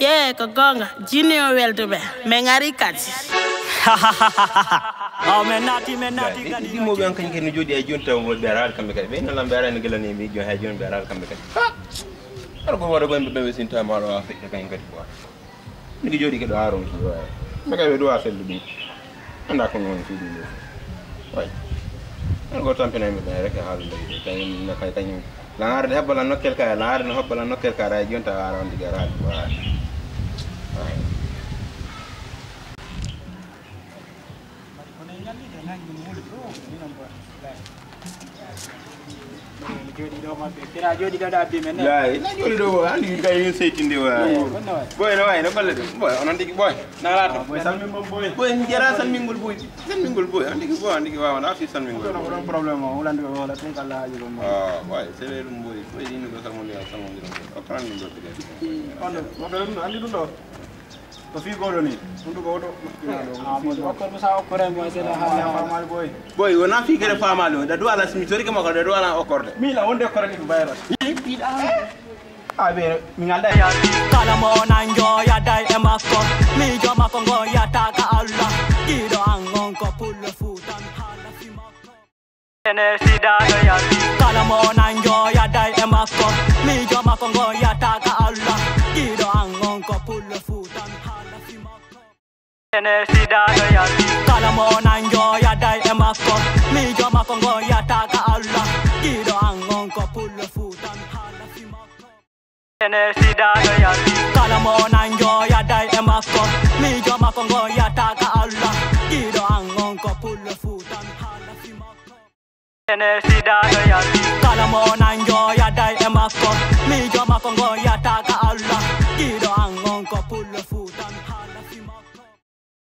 ye ko gonga jini o welduɓe mi gari kadi aw min naati min naati kadi ɗimoɓe an kañum kadi no jooɗi hay joni taw ɓeeraali kamɓe kadi ɓey noon mbeerani gilani mi joni hay joni ɓeeraali kamɓe kadi aɗa ko waɗa gonɓe ɓe wesintama ɗo a feƴƴa kañum kadi quoi miɗo jooɗi kadi o aaron suuɗo ay mi kadi ɓe ɗo a sellu ɗum anda ko rek kay langare ɗe hebbalan nokkel ka langare no hobbalan nokkel ka aɗa jonta ara on diga raade wawa jooɗiɗo maɓɓe. Kira jooɗiɗo ɗo abbi men ay na jooɗiɗo o andi kay yo seytinde wa. Boy no wayi no golle ɗum. Boy onon tigui boy. Nala to ah, boy salmingol boy. Boy jara salmingol boy. Salmingol boy on tigui boy on tigui wawano afi salmingol ɗon probléme o hulande ko hola ɗum kala haaji ɗum boy. Ah, Sewe ɗum boy. Boy innugo salmodiral salmodiral o prandi ɗo tigui on ɗo andi ɗum ɗo. boy wona fikere faamali o da duwala simi torike mila wonde korani ko bayros aɓere mi galda kala mo nan joyaday e makko on. Ene sidaɗo yar kala mo nan joyaday e makko miijo makko ngo yataka allah ɗiɗo an on ko pullo futan haala fi makko ene sidaɗo yar kala mo nan joyaday e makko miijo makko ngo yataka allah ɗiɗo an on ko pullo futan haala fi makko ene sidaɗo yar kala mo nan joyaday e makko miijo makko ngo yataka allah ɗiɗo an on ko pullo